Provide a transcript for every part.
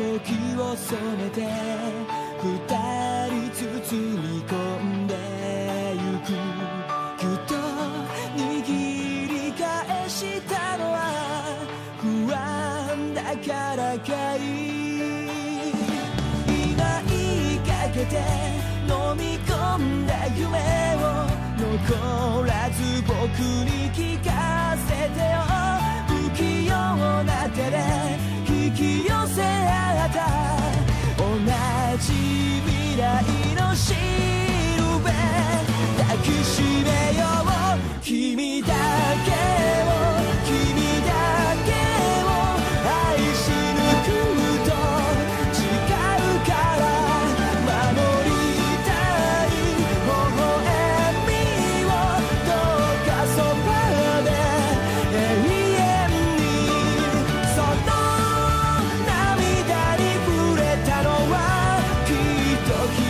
時を染めて二人包み込んでゆく。ぎゅっと握り返したのは不安だからかい。今言いかけて飲み込んだ夢を残らず僕に聞かせ Tokyo.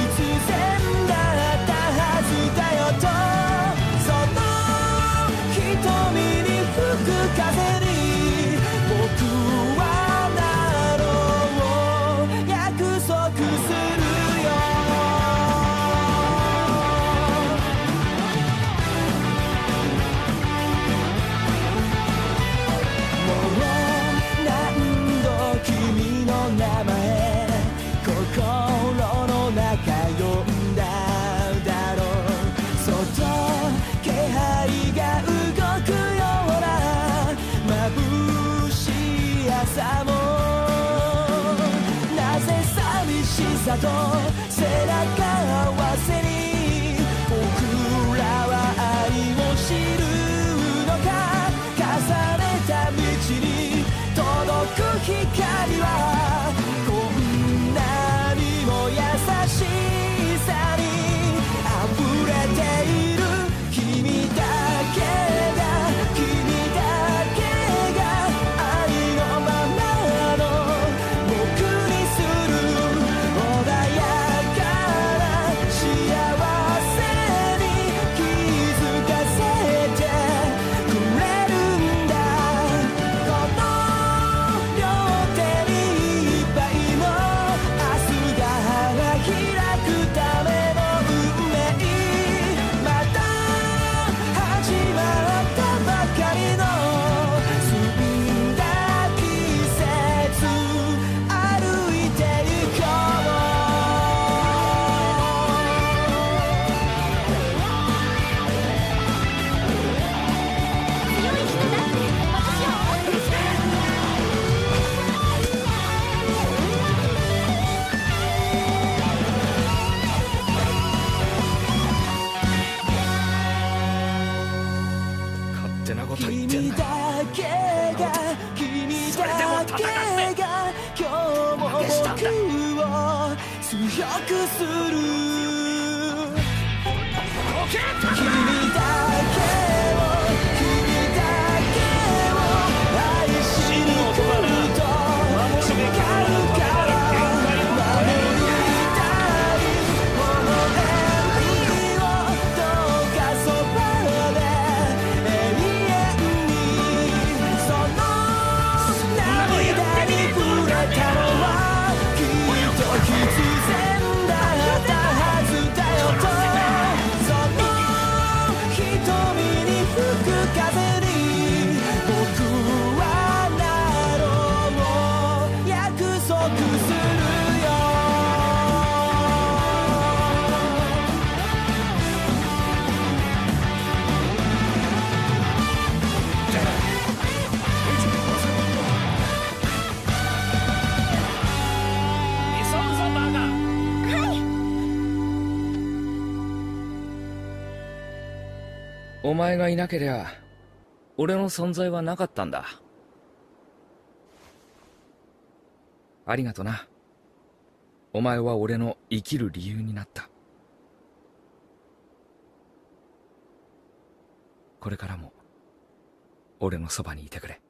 さも。なぜ寂しさと背中合わせにと言ってんだそれでも戦って負けしたんだ強くするどお前がいなけりゃ、俺の存在はなかったんだ。ありがとな。お前は俺の生きる理由になった。これからも、俺のそばにいてくれ。